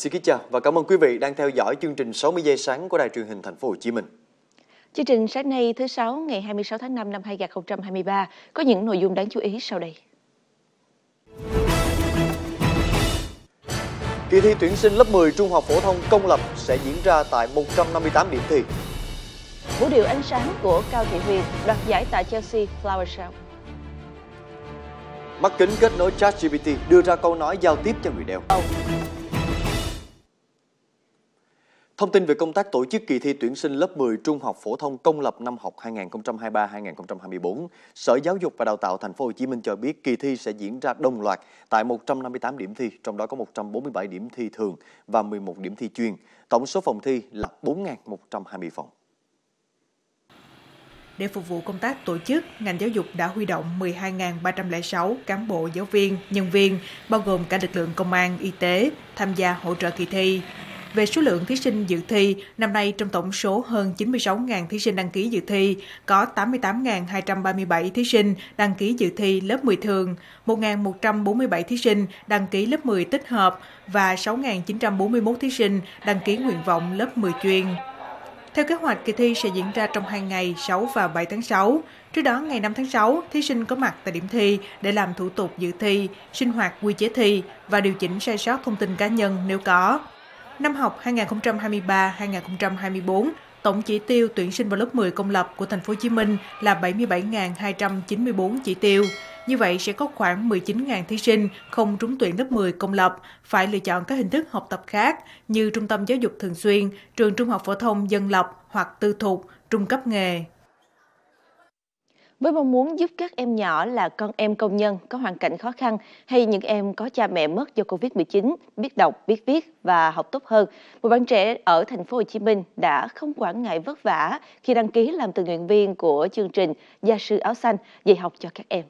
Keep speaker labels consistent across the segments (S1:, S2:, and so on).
S1: Xin kính chào và cảm ơn quý vị đang theo dõi chương trình 60 giây sáng của Đài truyền hình Thành phố Hồ Chí Minh.
S2: Chương trình sáng nay thứ sáu ngày 26 tháng 5 năm 2023 có những nội dung đáng chú ý sau đây.
S1: Kỳ thi tuyển sinh lớp 10 trung học phổ thông công lập sẽ diễn ra tại 158 điểm thi.
S2: Vũ điệu ánh sáng của Cao Thị Huyền đoạt giải tại Chelsea Flower Show.
S1: Mắt kính kết nối ChatGPT đưa ra câu nói giao tiếp cho người đeo. Thông tin về công tác tổ chức kỳ thi tuyển sinh lớp 10 trung học phổ thông công lập năm học 2023-2024, Sở Giáo dục và Đào tạo Thành phố Hồ Chí Minh cho biết kỳ thi sẽ diễn ra đồng loạt tại 158 điểm thi, trong đó có 147 điểm thi thường và 11 điểm thi chuyên. Tổng số phòng thi là 4.120 phòng.
S3: Để phục vụ công tác tổ chức, ngành giáo dục đã huy động 12.306 cán bộ giáo viên, nhân viên, bao gồm cả lực lượng công an, y tế, tham gia hỗ trợ kỳ thi. Về số lượng thí sinh dự thi, năm nay trong tổng số hơn 96.000 thí sinh đăng ký dự thi, có 88.237 thí sinh đăng ký dự thi lớp 10 thường, 1.147 thí sinh đăng ký lớp 10 tích hợp và 6.941 thí sinh đăng ký nguyện vọng lớp 10 chuyên. Theo kế hoạch, kỳ thi sẽ diễn ra trong hai ngày 6 và 7 tháng 6. Trước đó, ngày 5 tháng 6, thí sinh có mặt tại điểm thi để làm thủ tục dự thi, sinh hoạt quy chế thi và điều chỉnh sai sót thông tin cá nhân nếu có. Năm học 2023-2024, tổng chỉ tiêu tuyển sinh vào lớp 10 công lập của thành phố Hồ Chí Minh là 77.294 chỉ tiêu. Như vậy sẽ có khoảng 19.000 thí sinh không trúng tuyển lớp 10 công lập phải lựa chọn các hình thức học tập khác như trung tâm giáo dục thường xuyên, trường trung học phổ thông dân lập hoặc tư thục, trung cấp nghề
S2: với mong muốn giúp các em nhỏ là con em công nhân có hoàn cảnh khó khăn hay những em có cha mẹ mất do Covid-19 biết đọc, biết viết và học tốt hơn. Một bạn trẻ ở thành phố Hồ Chí Minh đã không quản ngại vất vả khi đăng ký làm tình nguyện viên của chương trình Gia sư áo xanh dạy học cho các em.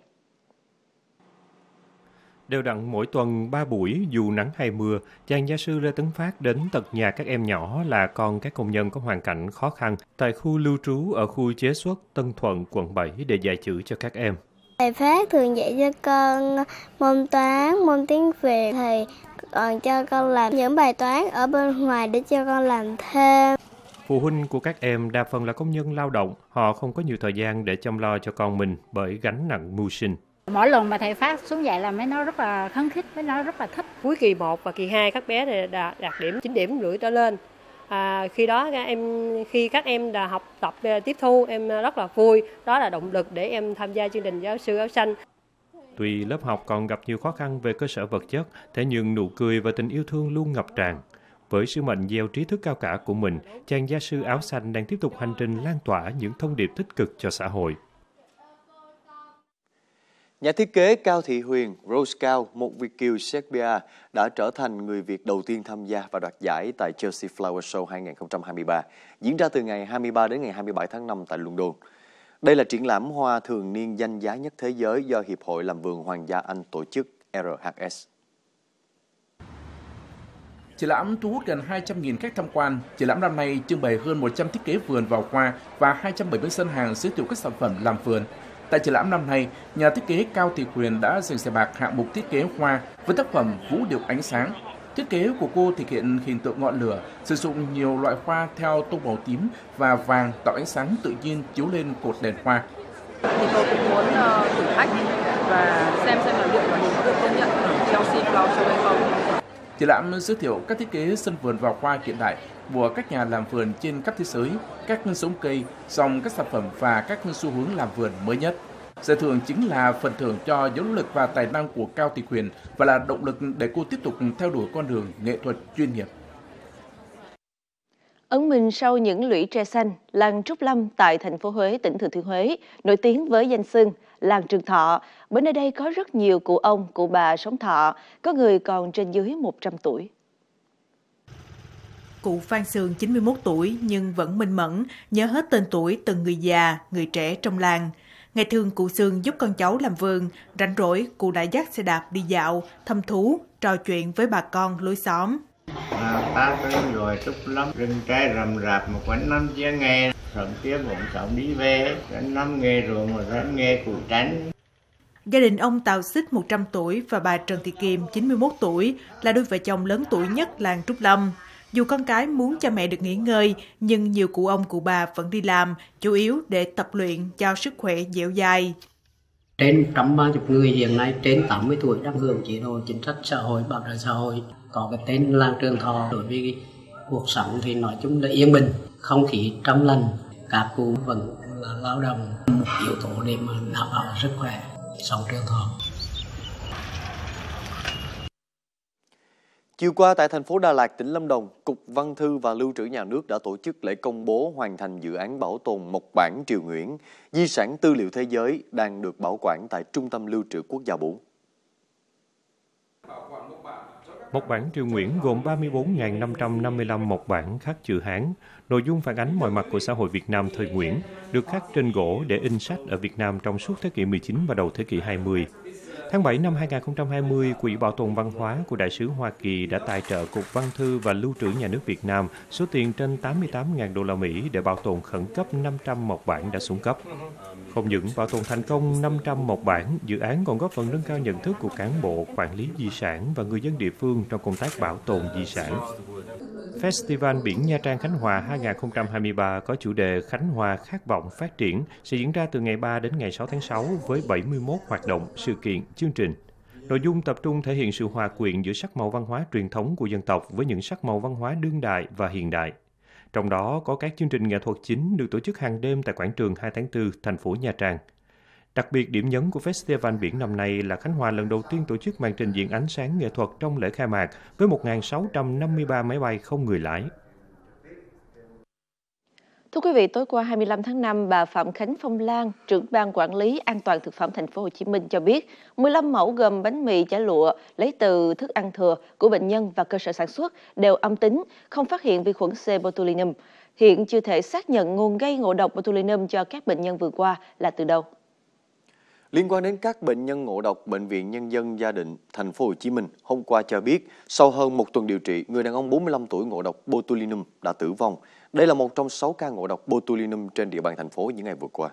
S4: Đều đặn mỗi tuần 3 buổi, dù nắng hay mưa, chàng gia sư Lê Tấn Phát đến tận nhà các em nhỏ là con các công nhân có hoàn cảnh khó khăn tại khu lưu trú ở khu chế xuất Tân Thuận, quận 7 để dạy chữ cho các em.
S5: Thầy Phát thường dạy cho con môn toán, môn tiếng Việt. Thầy còn cho con làm những bài toán ở bên ngoài để cho con làm thêm.
S4: Phụ huynh của các em đa phần là công nhân lao động, họ không có nhiều thời gian để chăm lo cho con mình bởi gánh nặng mưu sinh.
S6: Mỗi lần mà thầy phát xuống dạy là mấy nó rất là khấn khích, mấy nó rất là thích.
S7: Cuối kỳ 1 và kỳ 2 các bé đạt, đạt điểm 9 điểm rưỡi trở lên. À, khi đó các em khi các em đã học tập à, tiếp thu em rất là vui đó là động lực để em tham gia chương trình giáo sư áo xanh
S4: tuy lớp học còn gặp nhiều khó khăn về cơ sở vật chất thế nhưng nụ cười và tình yêu thương luôn ngập tràn với sứ mệnh gieo trí thức cao cả của mình chàng gia sư áo xanh đang tiếp tục hành trình lan tỏa những thông điệp tích cực cho xã hội
S1: Nhà thiết kế Cao Thị Huyền, Rose Cao, một Việt kiều Serbia, đã trở thành người Việt đầu tiên tham gia và đoạt giải tại Chelsea Flower Show 2023, diễn ra từ ngày 23 đến ngày 27 tháng 5 tại London. Đây là triển lãm hoa thường niên danh giá nhất thế giới do Hiệp hội làm vườn Hoàng gia Anh tổ chức RHS.
S8: Triển lãm thu hút gần 200.000 khách tham quan. Triển lãm năm nay trưng bày hơn 100 thiết kế vườn vào hoa và 270 sân hàng giới thiệu các sản phẩm làm vườn. Tại triển lãm năm nay, nhà thiết kế Cao Thị Quyền đã giành giải bạc hạng mục thiết kế hoa với tác phẩm Vũ điệu ánh sáng. Thiết kế của cô thực hiện hình tượng ngọn lửa, sử dụng nhiều loại hoa theo tông màu tím và vàng tạo ánh sáng tự nhiên chiếu lên cột đèn hoa.
S9: Thì tôi cũng muốn uh, thử thách và xem xem là liệu là mình có được công nhận ở Chelsea Flower Show hay không.
S8: Triển lãm giới thiệu các thiết kế sân vườn và hoa hiện đại của các nhà làm vườn trên khắp thế giới, các giống cây, dòng các sản phẩm và các xu hướng làm vườn mới nhất. Giải thưởng chính là phần thưởng cho nỗ lực và tài năng của Cao Thị Quyền và là động lực để cô tiếp tục theo đuổi con đường nghệ thuật chuyên nghiệp.
S2: Ấn mình sau những lũy tre xanh, làng Trúc Lâm tại thành phố Huế, tỉnh Thừa Thiên Huế, nổi tiếng với danh xưng làng Trường Thọ. Bởi nơi đây có rất nhiều cụ ông, cụ bà sống thọ, có người còn trên dưới 100 tuổi.
S3: Cụ Phan Sương 91 tuổi nhưng vẫn minh mẫn, nhớ hết tên tuổi từng người già, người trẻ trong làng. Ngày thường cụ Sương giúp con cháu làm vườn, rảnh rỗi cụ đã dắt xe đạp đi dạo, thăm thú, trò chuyện với bà con lối xóm.
S10: À, ta tới rồi trúc lắm, rừng tre rầm rạp một quán năm chia nghe, thậm kia bụng sống đi về, quán năm nghe rồi mà rất nghe cụ tránh.
S3: Gia đình ông Tào Xích 100 tuổi và bà Trần Thị Kiềm 91 tuổi là đôi vợ chồng lớn tuổi nhất làng Trúc Lâm. Dù con cái muốn cho mẹ được nghỉ ngơi, nhưng nhiều cụ ông cụ bà vẫn đi làm, chủ yếu để tập luyện cho sức khỏe dẻo dai.
S11: Trên 130 người hiện nay trên 80 tuổi đang hưởng chế độ chính sách xã hội, bảo trợ xã hội. Có cái tên làng Trường Thọ đối với cuộc sống thì nói chung là yên bình, không khí trong lành. Các cụ vẫn là lao động một yếu tố để mà đảm bảo sức khỏe, sống trường thọ.
S1: Chiều qua tại thành phố Đà Lạt, tỉnh Lâm Đồng, Cục Văn thư và Lưu trữ Nhà nước đã tổ chức lễ công bố hoàn thành dự án bảo tồn mộc bản Triều Nguyễn, di sản tư liệu thế giới đang được bảo quản tại Trung tâm Lưu trữ Quốc gia 4.
S4: Mộc bản Triều Nguyễn gồm 34.555 mộc bản khắc chữ Hán, nội dung phản ánh mọi mặt của xã hội Việt Nam thời Nguyễn, được khắc trên gỗ để in sách ở Việt Nam trong suốt thế kỷ 19 và đầu thế kỷ 20. Tháng 7 năm 2020, Quỹ Bảo tồn Văn hóa của Đại sứ Hoa Kỳ đã tài trợ Cục Văn thư và Lưu trữ Nhà nước Việt Nam số tiền trên 88.000 đô la Mỹ để bảo tồn khẩn cấp 500 mộc bản đã xuống cấp. Không những bảo tồn thành công 500 mộc bản, dự án còn góp phần nâng cao nhận thức của cán bộ, quản lý di sản và người dân địa phương trong công tác bảo tồn di sản. Festival Biển Nha Trang Khánh Hòa 2023 có chủ đề Khánh Hòa khát vọng phát triển sẽ diễn ra từ ngày 3 đến ngày 6 tháng 6 với 71 hoạt động, sự kiện, chương trình. Nội dung tập trung thể hiện sự hòa quyện giữa sắc màu văn hóa truyền thống của dân tộc với những sắc màu văn hóa đương đại và hiện đại. Trong đó có các chương trình nghệ thuật chính được tổ chức hàng đêm tại quảng trường 2 tháng 4, thành phố Nha Trang. Đặc biệt, điểm nhấn của Festival Biển năm nay là Khánh Hòa lần đầu tiên tổ chức màn trình diễn ánh sáng nghệ thuật trong lễ khai mạc với 1.653 máy bay không người lái.
S2: Thưa quý vị, tối qua 25 tháng 5, bà Phạm Khánh Phong Lan, trưởng ban quản lý an toàn thực phẩm thành phố Hồ Chí Minh cho biết, 15 mẫu gồm bánh mì chả lụa lấy từ thức ăn thừa của bệnh nhân và cơ sở sản xuất đều âm tính, không phát hiện vi khuẩn C botulinum. Hiện chưa thể xác nhận nguồn gây ngộ độc botulinum cho các bệnh nhân vừa qua là từ đâu.
S1: Liên quan đến các bệnh nhân ngộ độc, Bệnh viện Nhân dân Gia Định, thành phố Hồ Chí Minh hôm qua cho biết, sau hơn một tuần điều trị, người đàn ông 45 tuổi ngộ độc botulinum đã tử vong. Đây là một trong 6 ca ngộ độc botulinum trên địa bàn thành phố những ngày vừa qua.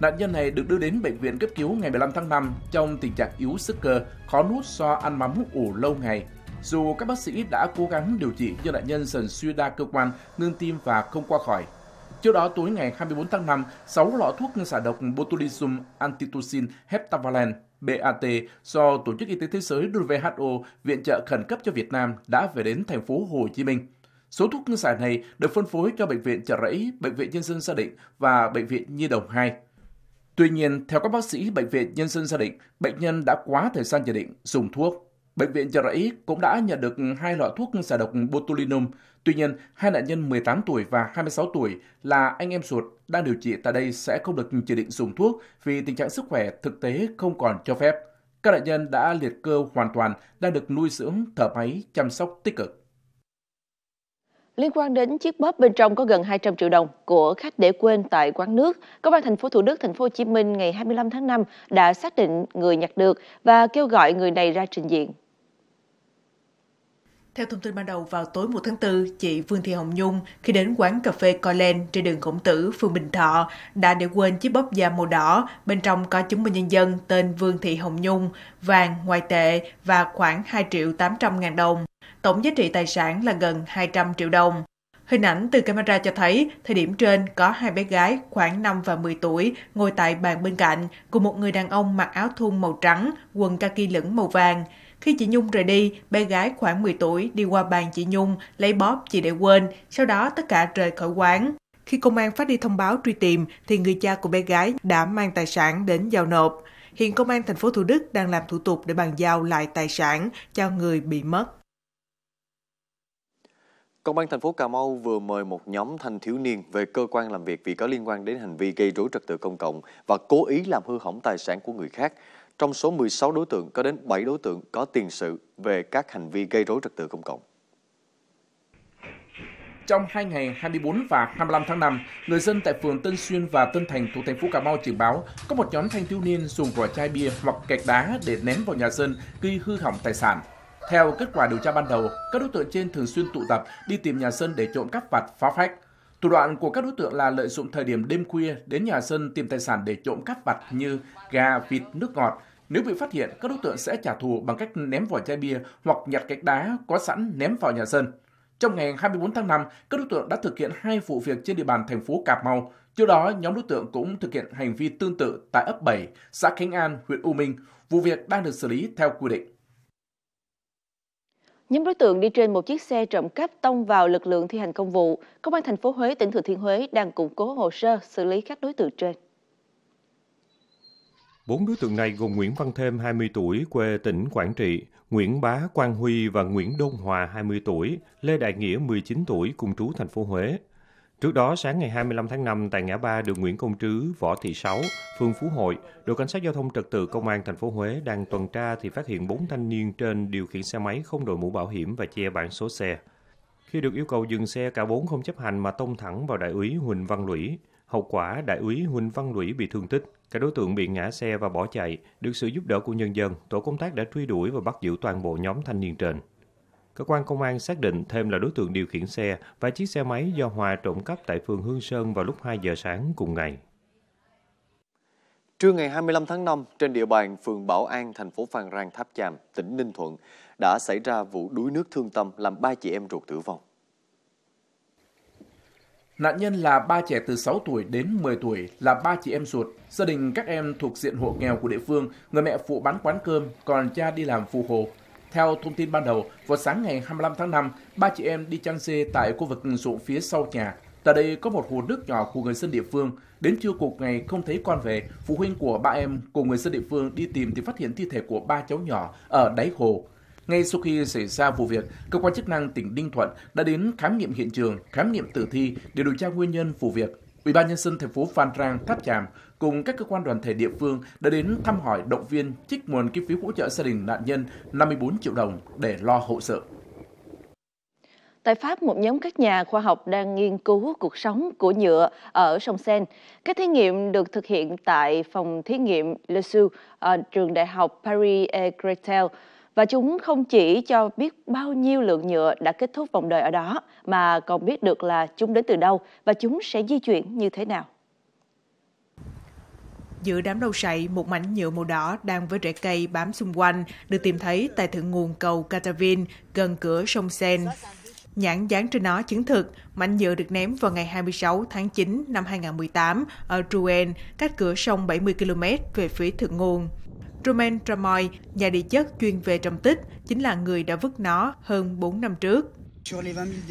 S8: Nạn nhân này được đưa đến bệnh viện cấp cứu ngày 15 tháng 5 trong tình trạng yếu sức cơ, khó nuốt do ăn mắm hút ủ lâu ngày. Dù các bác sĩ đã cố gắng điều trị nhưng nạn nhân dần suy đa cơ quan, ngưng tim và không qua khỏi. Trước đó, tối ngày 24 tháng 5, 6 lọ thuốc xả độc botulism antitusin heptavalent BAT do Tổ chức Y tế Thế giới WHO viện trợ khẩn cấp cho Việt Nam đã về đến thành phố Hồ Chí Minh. Số thuốc ngưng xả này được phân phối cho Bệnh viện Chợ Rẫy, Bệnh viện Nhân dân Gia Định và Bệnh viện Nhi Đồng 2. Tuy nhiên, theo các bác sĩ Bệnh viện Nhân dân Gia Định, bệnh nhân đã quá thời gian chỉ định dùng thuốc. Bệnh viện Chợ Rẫy cũng đã nhận được hai loại thuốc xả độc botulinum. Tuy nhiên, hai nạn nhân 18 tuổi và 26 tuổi là anh em ruột đang điều trị tại đây sẽ không được chỉ định dùng thuốc vì tình trạng sức khỏe thực tế không còn cho phép. Các nạn nhân đã liệt cơ hoàn toàn, đang được nuôi dưỡng, thở máy, chăm sóc tích cực.
S2: Liên quan đến chiếc bóp bên trong có gần 200 triệu đồng của khách để quên tại quán nước, Công an thành phố Thủ Đức, thành phố Hồ Chí Minh ngày 25 tháng 5 đã xác định người nhặt được và kêu gọi người này ra trình diện.
S3: Theo thông tin ban đầu, vào tối 1 tháng 4, chị Vương Thị Hồng Nhung khi đến quán cà phê Coilen trên đường Khổng Tử, phường Bình Thọ đã để quên chiếc bóp da màu đỏ. Bên trong có chứng minh nhân dân tên Vương Thị Hồng Nhung, vàng, ngoại tệ và khoảng 2 triệu 800 ngàn đồng. Tổng giá trị tài sản là gần 200 triệu đồng. Hình ảnh từ camera cho thấy, thời điểm trên có hai bé gái khoảng 5 và 10 tuổi ngồi tại bàn bên cạnh, cùng một người đàn ông mặc áo thun màu trắng, quần kaki lửng màu vàng. Khi chị Nhung rời đi, bé gái khoảng 10 tuổi đi qua bàn chị Nhung, lấy bóp chị để quên, sau đó tất cả rời khỏi quán. Khi công an phát đi thông báo truy tìm, thì người cha của bé gái đã mang tài sản đến giao nộp. Hiện công an thành phố Thủ Đức đang làm thủ tục để bàn giao lại tài sản cho người bị mất.
S1: Công an thành phố Cà Mau vừa mời một nhóm thanh thiếu niên về cơ quan làm việc vì có liên quan đến hành vi gây rối trật tự công cộng và cố ý làm hư hỏng tài sản của người khác. Trong số 16 đối tượng có đến 7 đối tượng có tiền sự về các hành vi gây rối trật tự công cộng.
S8: Trong hai ngày 24 và 25 tháng 5, người dân tại phường Tân Xuyên và Tân Thành thuộc thành phố Cà Mau trình báo có một nhóm thanh thiếu niên dùng vỏ chai bia hoặc gạch đá để ném vào nhà dân gây hư hỏng tài sản. Theo kết quả điều tra ban đầu, các đối tượng trên thường xuyên tụ tập đi tìm nhà dân để trộm cắp vặt phá phách. Thủ đoạn của các đối tượng là lợi dụng thời điểm đêm khuya đến nhà dân tìm tài sản để trộm cắp vặt như gà, vịt, nước ngọt. Nếu bị phát hiện, các đối tượng sẽ trả thù bằng cách ném vỏ chai bia hoặc nhặt gạch đá có sẵn ném vào nhà dân. Trong ngày 24 tháng 5, các đối tượng đã thực hiện hai vụ việc trên địa bàn thành phố Cà Mau. Trước đó, nhóm đối tượng cũng thực hiện hành vi tương tự tại ấp 7, xã Khánh An, huyện U Minh. Vụ việc đang được xử lý theo quy định.
S2: Nhóm đối tượng đi trên một chiếc xe trộm cắp tông vào lực lượng thi hành công vụ. Công an thành phố Huế, tỉnh Thừa Thiên Huế đang củng cố hồ sơ xử lý các đối tượng trên.
S4: Bốn đối tượng này gồm Nguyễn Văn Thêm, 20 tuổi, quê tỉnh Quảng Trị, Nguyễn Bá Quang Huy và Nguyễn Đôn Hòa, 20 tuổi, Lê Đại Nghĩa, 19 tuổi, cùng trú thành phố Huế. Trước đó, sáng ngày 25 tháng 5, tại ngã ba đường Nguyễn Công Trứ, Võ Thị Sáu, phường Phú Hội, đội cảnh sát giao thông trật tự công an thành phố Huế đang tuần tra thì phát hiện bốn thanh niên trên điều khiển xe máy không đội mũ bảo hiểm và che bản số xe. Khi được yêu cầu dừng xe, cả bốn không chấp hành mà tông thẳng vào đại úy Huỳnh Văn Lũy. Hậu quả, đại úy Huỳnh Văn Lũy bị thương tích. Các đối tượng bị ngã xe và bỏ chạy. Được sự giúp đỡ của nhân dân, tổ công tác đã truy đuổi và bắt giữ toàn bộ nhóm thanh niên trên. Cơ quan công an xác định thêm là đối tượng điều khiển xe và chiếc xe máy do Hòa trộm cắp tại phường Hương Sơn vào lúc 2 giờ sáng cùng ngày.
S1: Trưa ngày 25 tháng 5, trên địa bàn phường Bảo An, thành phố Phan Rang Tháp Chàm, tỉnh Ninh Thuận, đã xảy ra vụ đuối nước thương tâm làm ba chị em ruột tử vong.
S8: Nạn nhân là ba trẻ từ 6 tuổi đến 10 tuổi, là ba chị em ruột. Gia đình các em thuộc diện hộ nghèo của địa phương, người mẹ phụ bán quán cơm, còn cha đi làm phụ hồ. Theo thông tin ban đầu, vào sáng ngày 25 tháng 5, ba chị em đi chăn dê tại khu vực ruộng phía sau nhà. Tại đây có một hồ nước nhỏ của người dân địa phương. Đến trưa cuộc ngày không thấy con về, phụ huynh của ba em cùng người dân địa phương đi tìm thì phát hiện thi thể của ba cháu nhỏ ở đáy hồ. Ngay sau khi xảy ra vụ việc, cơ quan chức năng tỉnh Ninh Thuận đã đến khám nghiệm hiện trường, khám nghiệm tử thi để điều tra nguyên nhân vụ việc. Ủy ban nhân dân thành phố Phan Rang Tháp Chàm cùng các cơ quan đoàn thể địa phương đã đến thăm hỏi động viên trích nguồn kinh phí hỗ trợ gia đình nạn nhân 54 triệu đồng để lo hậu sự.
S2: Tại Pháp, một nhóm các nhà khoa học đang nghiên cứu cuộc sống của nhựa ở sông Sen. Các thí nghiệm được thực hiện tại phòng thí nghiệm Le Sou, trường đại học Paris et Cretel và chúng không chỉ cho biết bao nhiêu lượng nhựa đã kết thúc vòng đời ở đó mà còn biết được là chúng đến từ đâu và chúng sẽ di chuyển như thế nào.
S3: Giữa đám đầu sậy, một mảnh nhựa màu đỏ đang với rễ cây bám xung quanh được tìm thấy tại thượng nguồn cầu Catavin gần cửa sông Sen. Nhãn dán trên nó chứng thực, mảnh nhựa được ném vào ngày 26 tháng 9 năm 2018 ở Truen, cách cửa sông 70 km về phía thượng nguồn. Truman Tramoy, nhà địa chất chuyên về trầm tích, chính là người đã vứt nó hơn 4 năm trước.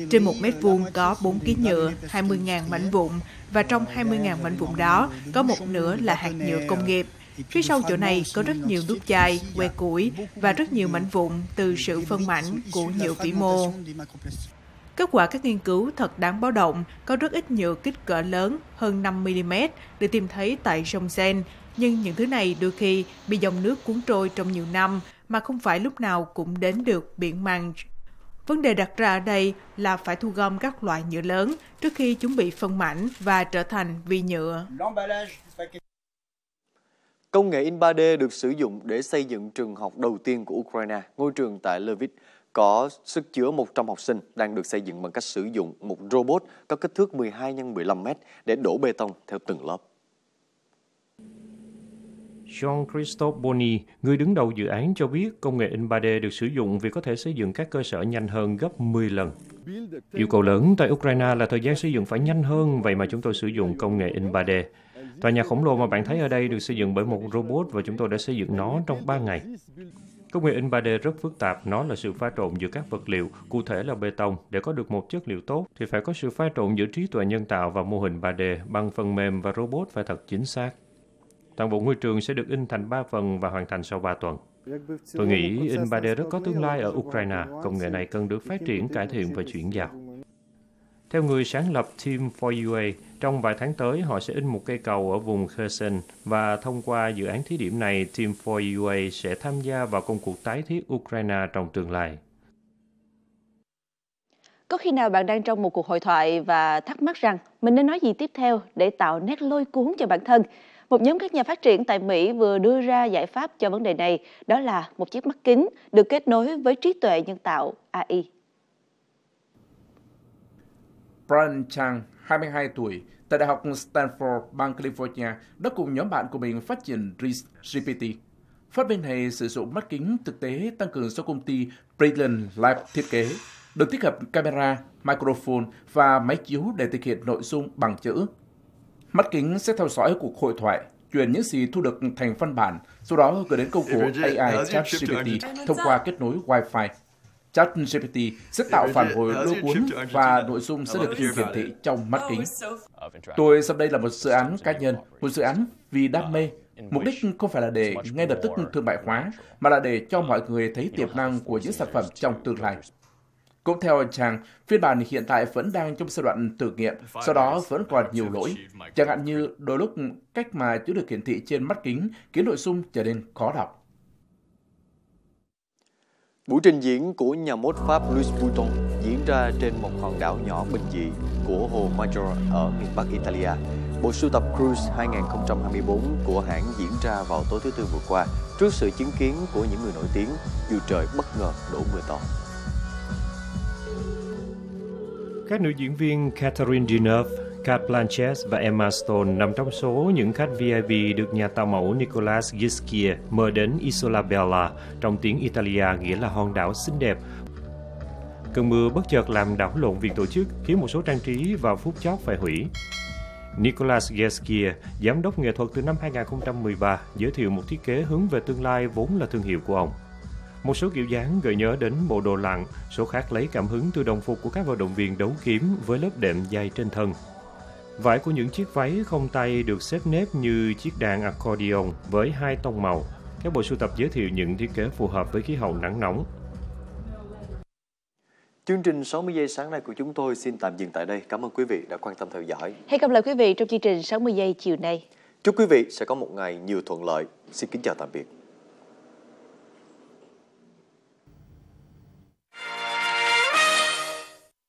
S3: Trên một mét vuông có 4 ký nhựa, 20.000 mảnh vụn và trong 20.000 mảnh vụn đó có một nửa là hạt nhựa công nghiệp. Phía sau chỗ này có rất nhiều nút chai, que củi và rất nhiều mảnh vụn từ sự phân mảnh của nhựa vĩ mô. Kết quả các nghiên cứu thật đáng báo động, có rất ít nhựa kích cỡ lớn hơn 5mm được tìm thấy tại sông Sen nhưng những thứ này đôi khi bị dòng nước cuốn trôi trong nhiều năm mà không phải lúc nào cũng đến được biển Manche. Vấn đề đặt ra ở đây là phải thu gom các loại nhựa lớn trước khi chúng bị phân mảnh và trở thành vi nhựa.
S1: Công nghệ in 3D được sử dụng để xây dựng trường học đầu tiên của Ukraine, ngôi trường tại Lviv, có sức chứa 100 học sinh đang được xây dựng bằng cách sử dụng một robot có kích thước 12 x 15 m để đổ bê tông theo từng lớp.
S4: Jean-Christophe Boni, người đứng đầu dự án cho biết công nghệ in 3D được sử dụng vì có thể xây dựng các cơ sở nhanh hơn gấp 10 lần. Yêu cầu lớn tại Ukraine là thời gian xây dựng phải nhanh hơn, vậy mà chúng tôi sử dụng công nghệ in 3D. Tòa nhà khổng lồ mà bạn thấy ở đây được xây dựng bởi một robot và chúng tôi đã xây dựng nó trong 3 ngày. Công nghệ in 3D rất phức tạp, nó là sự pha trộn giữa các vật liệu, cụ thể là bê tông. Để có được một chất liệu tốt thì phải có sự pha trộn giữa trí tuệ nhân tạo và mô hình 3D bằng phần mềm và robot phải thật chính xác. Toàn bộ ngôi trường sẽ được in thành 3 phần và hoàn thành sau 3 tuần. Tôi nghĩ in 3D rất có tương lai ở Ukraine. Công nghệ này cần được phát triển, cải thiện và chuyển giao. Theo người sáng lập Team 4UA, trong vài tháng tới họ sẽ in một cây cầu ở vùng Kherson và thông qua dự án thí điểm này, Team 4UA sẽ tham gia vào công cuộc tái thiết Ukraine trong tương lai.
S2: Có khi nào bạn đang trong một cuộc hội thoại và thắc mắc rằng mình nên nói gì tiếp theo để tạo nét lôi cuốn cho bản thân? Một nhóm các nhà phát triển tại Mỹ vừa đưa ra giải pháp cho vấn đề này, đó là một chiếc mắt kính được kết nối với trí tuệ nhân tạo AI.
S8: Brian Chang, 22 tuổi, tại Đại học Stanford, bang California, đã cùng nhóm bạn của mình phát triển RIS GPT. Phát minh này sử dụng mắt kính thực tế tăng cường do công ty Brilliant Lab thiết kế, được tích hợp camera, microphone và máy chiếu để thực hiện nội dung bằng chữ. Mắt kính sẽ theo dõi cuộc hội thoại, truyền những gì thu được thành văn bản, sau đó gửi đến công cụ AI ChatGPT thông qua kết nối Wi-Fi. ChatGPT sẽ tạo phản hồi lôi cuốn và nội dung sẽ được hiển thị trong mắt kính. Tôi xem đây là một dự án cá nhân, một dự án vì đam mê. Mục đích không phải là để ngay lập tức thương mại hóa, mà là để cho mọi người thấy tiềm năng của những sản phẩm trong tương lai. Cũng theo chàng, phiên bản hiện tại vẫn đang trong giai đoạn thử nghiệm, sau đó vẫn còn nhiều lỗi. Chẳng hạn như đôi lúc cách mà chữ được hiển thị trên mắt kính khiến nội dung trở nên khó đọc.
S1: Buổi trình diễn của nhà mốt Pháp Louis Vuitton diễn ra trên một hòn đảo nhỏ bình dị của hồ Maggiore ở miền Bắc Italia. Bộ sưu tập Cruise 2024 của hãng diễn ra vào tối thứ Tư vừa qua trước sự chứng kiến của những người nổi tiếng dù trời bất ngờ đổ mưa to.
S4: Các nữ diễn viên Catherine Deneuve, Kat Blanchett và Emma Stone nằm trong số những khách VIP được nhà tạo mẫu Nicolas Ghesquier mời đến Isola Bella, trong tiếng Italia nghĩa là hòn đảo xinh đẹp. Cơn mưa bất chợt làm đảo lộn việc tổ chức, khiến một số trang trí vào phút chót phải hủy. Nicolas Ghesquier, giám đốc nghệ thuật từ năm 2013, giới thiệu một thiết kế hướng về tương lai vốn là thương hiệu của ông. Một số kiểu dáng gợi nhớ đến bộ đồ lặn, số khác lấy cảm hứng từ đồng phục của các vận động viên đấu kiếm với lớp đệm dày trên thân. Vải của những chiếc váy không tay được xếp nếp như chiếc đàn accordion với hai tông màu. Các bộ sưu tập giới thiệu những thiết kế phù hợp với khí hậu nắng nóng.
S1: Chương trình 60 giây sáng nay của chúng tôi xin tạm dừng tại đây. Cảm ơn quý vị đã quan tâm theo dõi.
S2: Hẹn gặp lại quý vị trong chương trình 60 giây chiều nay.
S1: Chúc quý vị sẽ có một ngày nhiều thuận lợi. Xin kính chào tạm biệt.